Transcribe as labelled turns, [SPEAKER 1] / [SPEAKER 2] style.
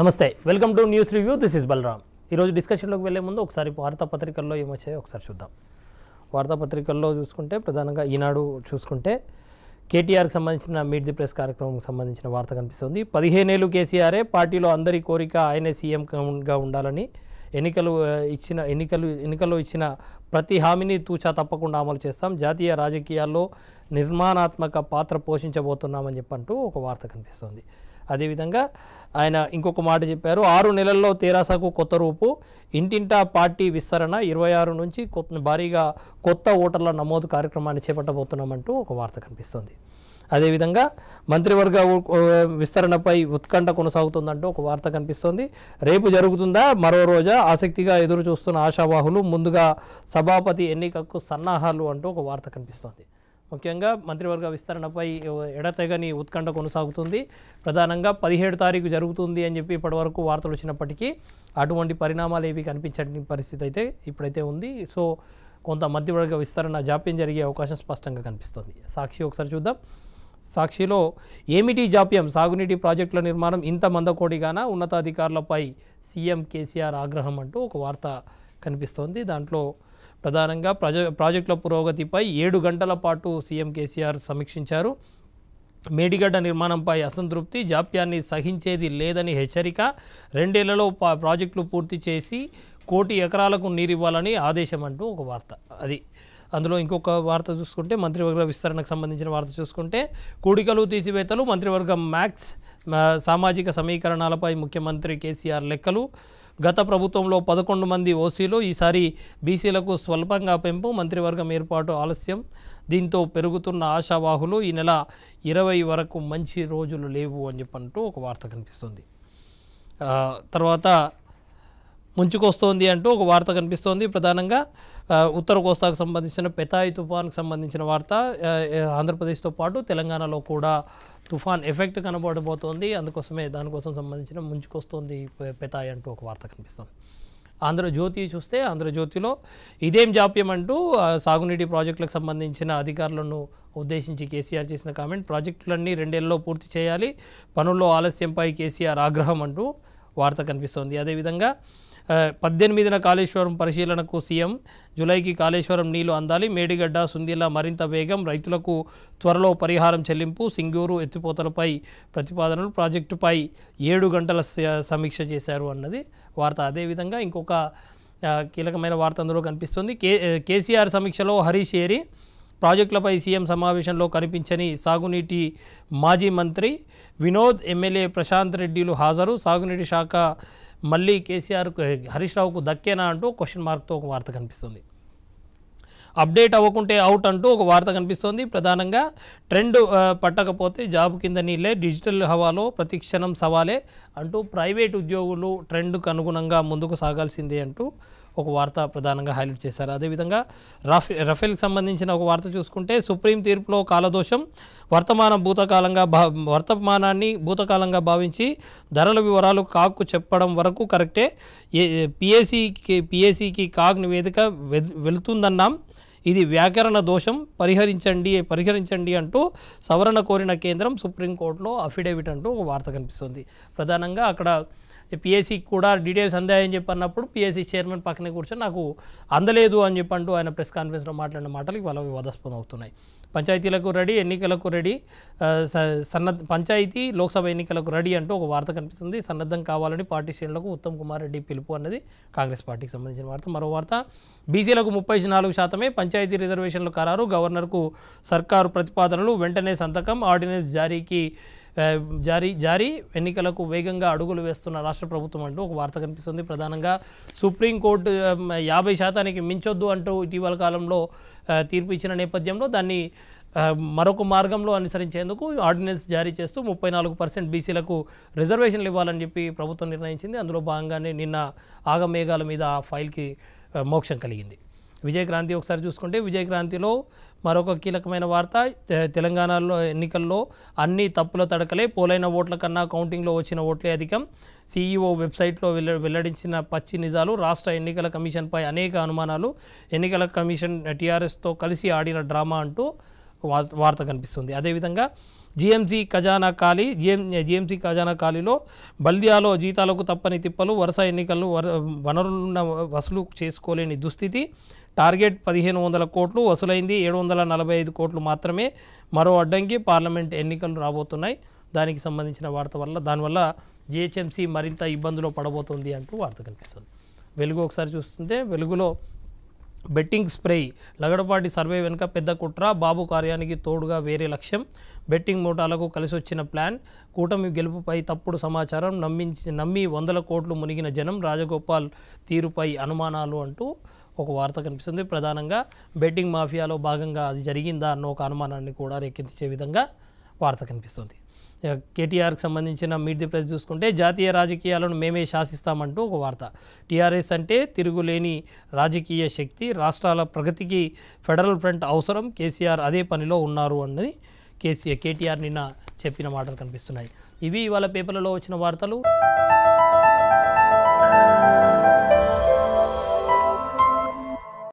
[SPEAKER 1] నమస్తే welcome to news review this is Balaram ఈరోజు డిస్కషన్లోకి వెళ్ళే ముందు ఒకసారి వార్తాపత్రికల్లో ఏమొచ్చాయో ఒకసారి చూద్దాం. వార్తాపత్రికల్లో చూసుకుంటే ప్రధానంగా ఈనాడు చూసుకుంటే కేటీఆర్కి సంబంధించిన మీట్ ది ప్రెస్ కార్యక్రమంకి సంబంధించిన వార్త కనిపిస్తుంది. పదిహేనేళ్ళు కేసీఆరే పార్టీలో అందరి కోరిక ఆయనే సీఎంగా ఉండాలని ఎన్నికలు ఇచ్చిన ఎన్నికలు ఎన్నికల్లో ఇచ్చిన ప్రతి హామీని తూచా తప్పకుండా అమలు చేస్తాం. జాతీయ రాజకీయాల్లో నిర్మాణాత్మక పాత్ర పోషించబోతున్నామని చెప్పంటూ ఒక వార్త కనిపిస్తుంది. అదేవిధంగా ఆయన ఇంకొక మాట చెప్పారు ఆరు నెలల్లో తెరాసకు కొత్త రూపు. ఇంటింటా పార్టీ విస్తరణ ఇరవై ఆరు నుంచి కొత్త భారీగా కొత్త ఓటర్ల నమోదు కార్యక్రమాన్ని చేపట్టబోతున్నామంటూ ఒక వార్త కనిపిస్తుంది. అదేవిధంగా మంత్రివర్గ ఉ- విస్తరణపై ఉత్కంఠ కొనసాగుతుందంటూ ఒక వార్త కనిపిస్తోంది. రేపు జరుగుతుందా? మరో రోజా ఆసక్తిగా ఎదురు చూస్తున్న ఆశావాహులు ముందుగా సభాపతి ఎన్నికకు సన్నాహాలు అంటూ ఒక వార్త కనిపిస్తోంది. ముఖ్యంగా మంత్రివర్గ విస్తరణపై ఎడతెగని ఉత్కంఠ కొనసాగుతుంది. ప్రధానంగా పదిహేడు తారీఖు జరుగుతుంది అని చెప్పి ఇప్పటివరకు వార్తలు వచ్చినప్పటికీ అటువంటి పరిణామాలు ఏవి కనిపించని పరిస్థితి అయితే ఇప్పుడైతే ఉంది. సో కొంత మధ్యవర్గ విస్తరణ జాప్యం జరిగే అవకాశం స్పష్టంగా కనిపిస్తుంది. సాక్షి ఒకసారి చూద్దాం. సాక్షిలో ఏమిటి జాప్యం? సాగునీటి ప్రాజెక్టుల నిర్మాణం ఇంత మందకోడిగానా ఉన్నతాధికారులపై సీఎం కేసీఆర్ ఆగ్రహం అంటూ ఒక వార్త కనిపిస్తోంది. దాంట్లో ప్రధానంగా ప్రజ ప్రాజెక్టుల పురోగతిపై ఏడు గంటల పాటు సీఎం కేసీఆర్ సమీక్షించారు. మేడిగడ్డ నిర్మాణంపై అసంతృప్తి జాప్యాన్ని సహించేది లేదని హెచ్చరిక రెండేళ్ళలో పా- ప్రాజెక్టులు పూర్తి చేసి కోటి ఎకరాలకు నీరు ఇవ్వాలని ఆదేశం అంటూ ఒక వార్త. అది అందులో ఇంకొక వార్త చూసుకుంటే మంత్రివర్గ విస్తరణకు సంబంధించిన వార్త చూసుకుంటే కూడికలు తీసివేతలు మంత్రివర్గం మ్యాక్స్ సామాజిక సమీకరణాలపై ముఖ్యమంత్రి కేసీఆర్ లెక్కలు. గత ప్రభుత్వంలో పదకొండు మంది ఓసీలు ఈసారి బీసీలకు స్వల్పంగా పెంపు మంత్రివర్గం ఏర్పాటు ఆలస్యం. దీంతో పెరుగుతున్న ఆశావాహులు ఈ నెల ఇరవై వరకు మంచి రోజులు లేవు అని చెప్పంటూ ఒక వార్త కనిపిస్తుంది. తర్వాత ముంచుకొస్తోంది అంటూ ఒక వార్త కనిపిస్తోంది. ప్రధానంగా ఉత్తర కోస్తాకు సంబంధించిన పెతాయి తుఫాన్కి సంబంధించిన వార్త ఆంధ్రప్రదేశ్తో పాటు తెలంగాణలో కూడా తుఫాన్ ఎఫెక్ట్ కనబడబోతోంది. అందుకోసమే దానికోసం సంబంధించిన ముంచుకొస్తోంది పెతాయి అంటూ ఒక వార్త కనిపిస్తుంది. ఆంధ్రజ్యోతి చూస్తే ఆంధ్రజ్యోతిలో ఇదేం జాప్యం అంటూ సాగునీటి ప్రాజెక్టులకు సంబంధించిన అధికారులను ఉద్దేశించి కేసీఆర్ చేసిన కామెంట్ ప్రాజెక్టులన్నీ రెండేళ్ళలో పూర్తి చేయాలి పనుల్లో ఆలస్యంపై కేసీఆర్ ఆగ్రహం అంటూ వార్త కనిపిస్తోంది. అదేవిధంగా పద్దెనిమిదిన కాళేశ్వరం పరిశీలనకు సీఎం. జూలైకి కాళేశ్వరం నీళ్ళు అందాలి. మేడిగడ్డ సుందిల మరింత వేగం. రైతులకు త్వరలో పరిహారం చెల్లింపు. సింగూరు ఎత్తిపోతలపై ప్రతిపాదనలు. ప్రాజెక్టుపై ఏడు గంటల సమీక్ష చేశారు అన్నది వార్త. అదేవిధంగా ఇంకొక కీలకమైన వార్త అందులో కనిపిస్తుంది. కే కేసీఆర్ సమీక్షలో హరీష్ ఏరి ప్రాజెక్టులపై సీఎం సమావేశంలో కనిపించని సాగునీటి మాజీ మంత్రి వినోద్ ఎమ్మెల్యే ప్రశాంత్ రెడ్డిలు హాజరు. సాగునీటి శాఖ మళ్ళీ కేసీఆర్కు హరీష్ రావుకు దక్కేనా అంటూ క్వశ్చన్ మార్క్తో ఒక వార్త కనిపిస్తుంది. అప్డేట్ అవ్వకుంటే అవుట్ అంటూ ఒక వార్త కనిపిస్తోంది. ప్రధానంగా ట్రెండ్ పట్టకపోతే జాబ్ కింద నీళ్ళే డిజిటల్ హవాలో ప్రతి క్షణం సవాలే అంటూ ప్రైవేట్ ఉద్యోగులు ట్రెండ్కు అనుగుణంగా ముందుకు సాగాల్సిందే అంటూ ఒక వార్త ప్రధానంగా హైలైట్ చేశారు. అదేవిధంగా రఫే రఫేల్కి సంబంధించిన ఒక వార్త చూసుకుంటే సుప్రీం తీర్పులో కాలదోషం వర్తమాన భూతకాలంగా భా వర్తమానాన్ని భూతకాలంగా భావించి ధరల వివరాలు కాగ్కు చెప్పడం వరకు కరెక్టే. ఏ పిఎస్సికి పిఎస్సికి కాగ్ నివేదిక వె- వెళ్తుందన్నాం. ఇది వ్యాకరణ దోషం. పరిహరించండి పరిహరించండి అంటూ సవరణ కోరిన కేంద్రం సుప్రీంకోర్టులో అఫిడేవిట్ అంటూ ఒక వార్త కనిపిస్తుంది. ప్రధానంగా అక్కడ పిఎస్సి కూడా డీటెయిల్స్ అందాయని చెప్పి అన్నప్పుడు పిఎస్సి చైర్మన్ పక్కనే కూర్చొని నాకు అందలేదు అని చెప్పంటూ ఆయన ప్రెస్ కాన్ఫరెన్స్లో మాట్లాడిన మాటలు ఇవాళ వివాదాస్పదం అవుతున్నాయి. పంచాయతీలకు రెడీ ఎన్నికలకు రెడీ స- సన్నద్ధ పంచాయతీ లోక్సభ ఎన్నికలకు రెడీ అంటూ ఒక వార్త కనిపిస్తుంది. సన్నద్ధం కావాలని పార్టీ శ్రేణులకు ఉత్తమ్ కుమార్ రెడ్డి పిలుపు అన్నది కాంగ్రెస్ పార్టీకి సంబంధించిన వార్త. మరో వార్త బీసీలకు ముప్పై నాలుగు శాతమే పంచాయతీ రిజర్వేషన్లు ఖరారు. గవర్నర్కు సర్కారు ప్రతిపాదనలు వెంటనే సంతకం ఆర్డినెన్స్ జారీకి జారీ జారీ ఎన్నికలకు వేగంగా అడుగులు వేస్తున్న రాష్ట్ర ప్రభుత్వం అంటూ ఒక వార్త కనిపిస్తుంది. ప్రధానంగా సుప్రీంకోర్టు యాభై శాతానికి మించొద్దు అంటూ ఇటీవల కాలంలో తీర్పు ఇచ్చిన నేపథ్యంలో దాన్ని మరొక మార్గంలో అనుసరించేందుకు ఆర్డినెన్స్ జారీ చేస్తూ ముప్పై నాలుగు పర్సెంట్ బీసీలకు రిజర్వేషన్లు ఇవ్వాలని చెప్పి ప్రభుత్వం నిర్ణయించింది. అందులో భాగంగానే నిన్న ఆగమేఘాల మీద ఆ ఫైల్కి మోక్షం కలిగింది. విజయక్రాంతి ఒకసారి చూసుకుంటే విజయక్రాంతిలో మరొక కీలకమైన వార్త తె- తెలంగాణలో ఎన్నికల్లో అన్ని తప్పుల తడకలే పోలైన ఓట్ల కన్నా కౌంటింగ్లో వచ్చిన ఓట్లే అధికం. సీఈఓ వెబ్సైట్లో వెల్ల వెల్లడించిన పచ్చి నిజాలు రాష్ట్ర ఎన్నికల కమిషన్పై అనేక అనుమానాలు ఎన్నికల కమిషన్ టీఆర్ఎస్తో కలిసి ఆడిన డ్రామా అంటూ వార్త కనిపిస్తుంది. అదేవిధంగా జిఎంసీ ఖజానా ఖాళీ జిఎం జిఎంసీ ఖజానా ఖాళీలో బల్దియాలో జీతాలకు తప్పని తిప్పలు వరుస ఎన్నికలు వర వనరులున్న వసూలు చేసుకోలేని దుస్థితి టార్గెట్ పదిహేను వందల కోట్లు వసూలైంది ఏడు వందల నలభై ఐదు కోట్లు మాత్రమే. మరో అడ్డంకి పార్లమెంట్ ఎన్నికలు రాబోతున్నాయి. దానికి సంబంధించిన వార్త వల్ల దానివల్ల జిహెచ్ఎంసీ మరింత ఇబ్బందులో పడబోతుంది అంటూ వార్త కనిపిస్తుంది. వెలుగు ఒకసారి చూస్తుంటే వెలుగులో బెట్టింగ్ స్ప్రే లగడపాటి సర్వే వెనుక పెద్ద కుట్ర బాబు కార్యానికి తోడుగా వేరే లక్ష్యం బెట్టింగ్ మూటాలకు కలిసి వచ్చిన ప్లాన్ కూటమి గెలుపుపై తప్పుడు సమాచారం నమ్మించి నమ్మి వందల కోట్లు మునిగిన జనం రాజగోపాల్ తీరుపై అనుమానాలు అంటూ ఒక వార్త కనిపిస్తుంది. ప్రధానంగా బెట్టింగ్ మాఫియాలో భాగంగా అది జరిగిందా అన్న ఒక అనుమానాన్ని కూడా రేకెత్తించే విధంగా వార్త కనిపిస్తుంది. కేటీఆర్కి సంబంధించిన మీట్ ది ప్రెస్ చూసుకుంటే జాతీయ రాజకీయాలను మేమే శాసిస్తామంటూ ఒక వార్త. టీఆర్ఎస్ అంటే తిరుగులేని రాజకీయ శక్తి రాష్ట్రాల ప్రగతికి ఫెడరల్ ఫ్రంట్ అవసరం కేసీఆర్ అదే పనిలో ఉన్నారు అన్నది కేసీఆర్ కేటీఆర్ నిన్న చెప్పిన మాటలు కనిపిస్తున్నాయి. ఇవి ఇవాళ పేపర్లలో వచ్చిన వార్తలు.